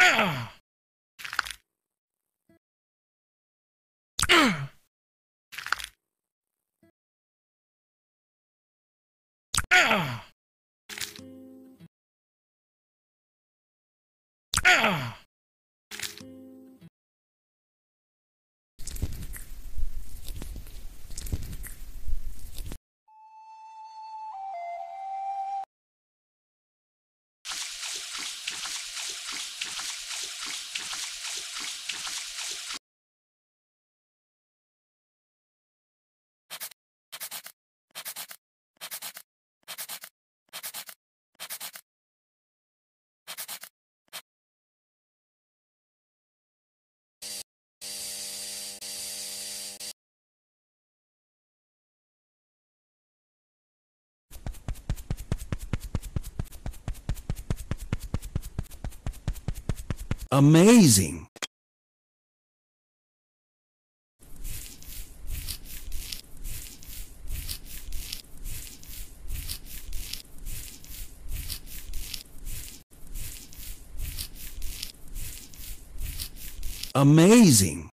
Uh. Amazing! Amazing!